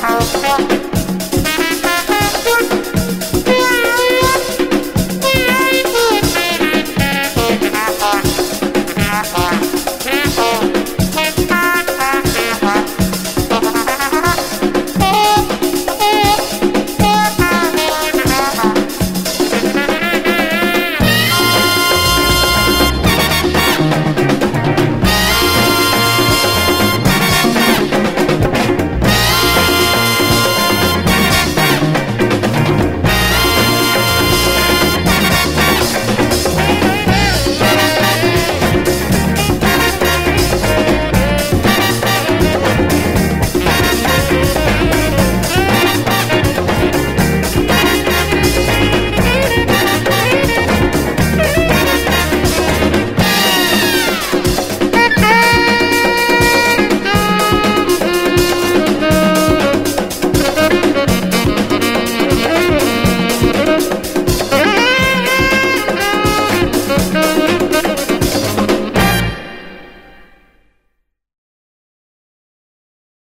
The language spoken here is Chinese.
好喝